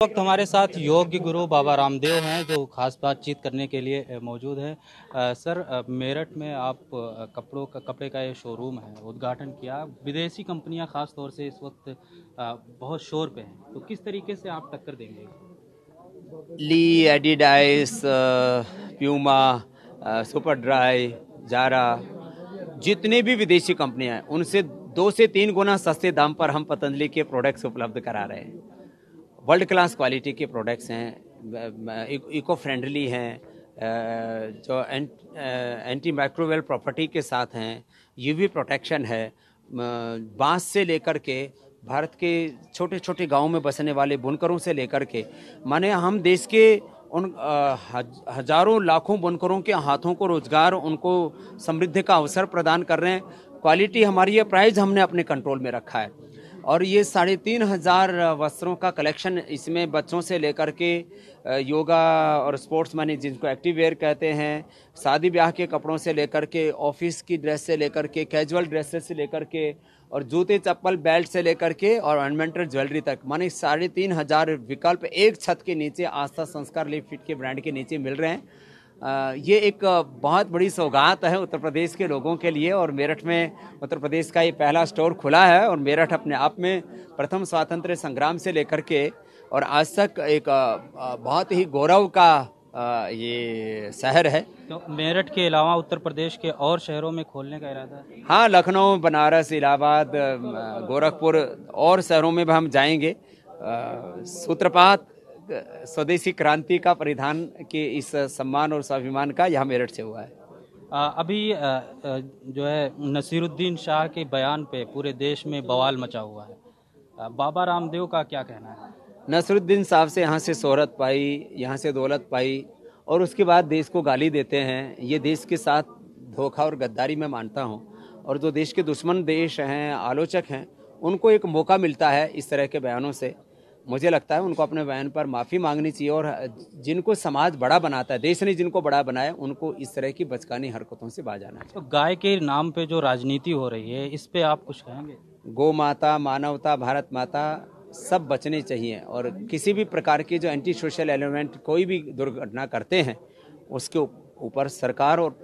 वक्त हमारे साथ योग गुरु बाबा रामदेव हैं, जो खास बातचीत करने के लिए मौजूद हैं। सर मेरठ में आप कपड़ों का, कपड़े का ये शोरूम है, उद्घाटन किया। विदेशी कंपनियाँ खास तौर से इस वक्त बहुत शोर पे हैं। तो किस तरीके से आप टक्कर देंगे? Lee Adidas Puma Superdry Zara जितने भी विदेशी कंपनियाँ हैं, उनसे दो से तीन गुना सस्ते दाम पर हम पतंजलि के प्रोडक्ट्स उपलब्ध करा रहे हैं। वर्ल्ड क्लास क्वालिटी के प्रोडक्ट्स हैं इको फ्रेंडली हैं जो एंटी माइक्रोवेल प्रॉपर्टी के साथ हैं यूवी प्रोटेक्शन है बाँस से लेकर के भारत के छोटे छोटे गाँवों में बसने वाले बुनकरों से लेकर के, माने हम देश के उन हज़ारों लाखों बुनकरों के हाथों को रोज़गार, उनको समृद्धि का अवसर प्रदान कर रहे हैं। क्वालिटी हमारी है, प्राइस हमने अपने कंट्रोल में रखा है। और ये साढ़े तीन हज़ार वस्त्रों का कलेक्शन इसमें बच्चों से लेकर के योगा और स्पोर्ट्स मानी जिनको एक्टिव वेयर कहते हैं, शादी ब्याह के कपड़ों से लेकर के ऑफ़िस की ड्रेस से लेकर के कैजुअल ड्रेसेस से लेकर के और जूते, चप्पल बेल्ट से लेकर के और ऑर्नामेंटल ज्वेलरी तक। मानी साढ़े तीन हज़ार विकल्प एक छत के नीचे आस्था संस्कार लिप फिट के ब्रांड के नीचे मिल रहे हैं। ये एक बहुत बड़ी सौगात है उत्तर प्रदेश के लोगों के लिए और मेरठ में उत्तर प्रदेश का ये पहला स्टोर खुला है और मेरठ अपने आप में प्रथम स्वातंत्र संग्राम से लेकर के और आज तक एक बहुत ही गौरव का ये शहर है। तो मेरठ के अलावा उत्तर प्रदेश के और शहरों में खोलने का इरादा है? हाँ लखनऊ बनारस इलाहाबाद गोरखपुर और शहरों में भी हम जाएँगे। सूत्रपात स्वदेशी क्रांति का परिधान के इस सम्मान और स्वाभिमान का यहाँ मेरठ से हुआ है। अभी जो है नसीरुद्दीन शाह के बयान पे पूरे देश में बवाल मचा हुआ है। बाबा रामदेव का क्या कहना है? नसरुद्दीन साहब से यहाँ से शोहरत पाई यहाँ से दौलत पाई और उसके बाद देश को गाली देते हैं। ये देश के साथ धोखा और गद्दारी मैं मानता हूँ और जो देश के दुश्मन देश हैं आलोचक हैं उनको एक मौका मिलता है इस तरह के बयानों से। मुझे लगता है उनको अपने बयान पर माफ़ी मांगनी चाहिए और जिनको समाज बड़ा बनाता है देश ने जिनको बड़ा बनाया उनको इस तरह की बचकानी हरकतों से बाज आना चाहिए। तो गाय के नाम पे जो राजनीति हो रही है इस पे आप कुछ कहेंगे? गौ माता मानवता भारत माता सब बचने चाहिए और किसी भी प्रकार के जो एंटी सोशल एलिमेंट कोई भी दुर्घटना करते हैं उसके ऊपर सरकार और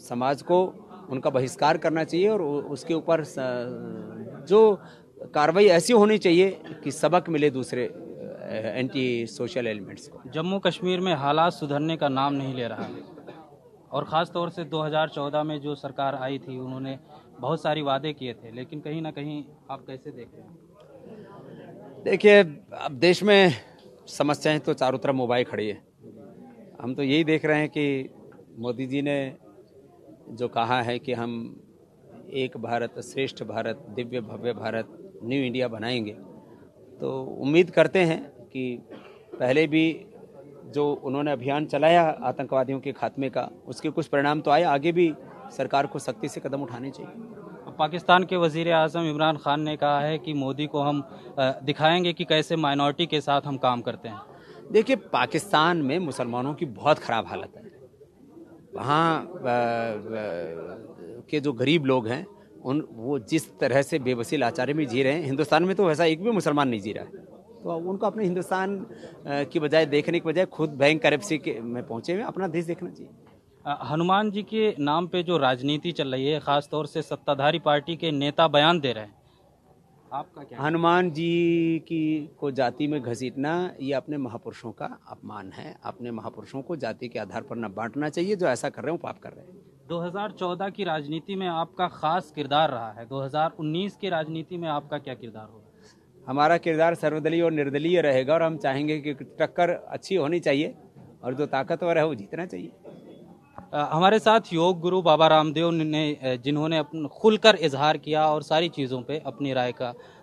समाज को उनका बहिष्कार करना चाहिए और उसके ऊपर जो कार्रवाई ऐसी होनी चाहिए कि सबक मिले दूसरे एंटी सोशल एलिमेंट्स को। जम्मू कश्मीर में हालात सुधरने का नाम नहीं ले रहा और ख़ास तौर से 2014 में जो सरकार आई थी उन्होंने बहुत सारी वादे किए थे लेकिन कहीं ना कहीं आप कैसे देख रहे हैं? देखिए अब देश में समस्याएँ तो चारों तरफ़ मोबाइल खड़ी है। हम तो यही देख रहे हैं कि मोदी जी ने जो कहा है कि हम एक भारत श्रेष्ठ भारत दिव्य भव्य भारत न्यू इंडिया बनाएँगे। तो उम्मीद करते हैं कि पहले भी जो उन्होंने अभियान चलाया आतंकवादियों के खात्मे का उसके कुछ परिणाम तो आए आगे भी सरकार को सख्ती से कदम उठाने चाहिए। पाकिस्तान के वज़ीर अजम इमरान खान ने कहा है कि मोदी को हम दिखाएँगे कि कैसे माइनॉरिटी के साथ हम काम करते हैं। देखिए पाकिस्तान में मुसलमानों की बहुत ख़राब हालत है। वहाँ के जो गरीब लोग हैं उन, वो जिस तरह से बेबसी लाचारी में जी रहे हैं, हिंदुस्तान में तो वैसा एक भी मुसलमान नहीं जी रहा। है तो उनको अपने हिंदुस्तान की बजाय देखने की बजाय खुद बैंक करप्सी के में पहुँचे हुए, अपना देश देखना चाहिए। हनुमान जी के नाम पे जो राजनीति चल रही है, खासतौर से सत्ताधारी पार्टी के नेता बयान दे रहे हैं आपका क्या? हनुमान जी की को जाति में घसीटना ये अपने महापुरुषों का अपमान है। अपने महापुरुषों को जाति के आधार पर न बांटना चाहिए। जो ऐसा कर रहे हैं वो पाप कर रहे हैं। 2014 की राजनीति में आपका खास किरदार रहा है। 2019 की राजनीति में आपका क्या किरदार होगा? हमारा किरदार सर्वदलीय और निर्दलीय रहेगा और हम चाहेंगे कि टक्कर अच्छी होनी चाहिए और जो ताकतवर है वो जीतना चाहिए। हमारे साथ योग गुरु बाबा रामदेव ने, जिन्होंने खुलकर इजहार किया और सारी चीज़ों पे अपनी राय का